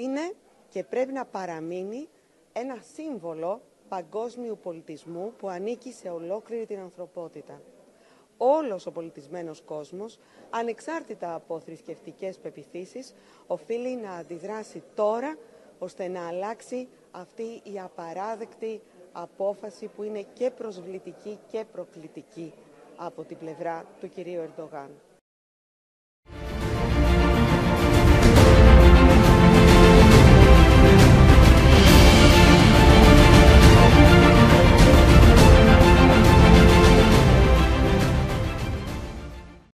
Είναι και πρέπει να παραμείνει ένα σύμβολο παγκόσμιου πολιτισμού που ανήκει σε ολόκληρη την ανθρωπότητα. Όλος ο πολιτισμένος κόσμος, ανεξάρτητα από θρησκευτικές πεπιθήσεις, οφείλει να αντιδράσει τώρα ώστε να αλλάξει αυτή η απαράδεκτη απόφαση που είναι και προσβλητική και προκλητική από την πλευρά του κυρίου Ερντογάν.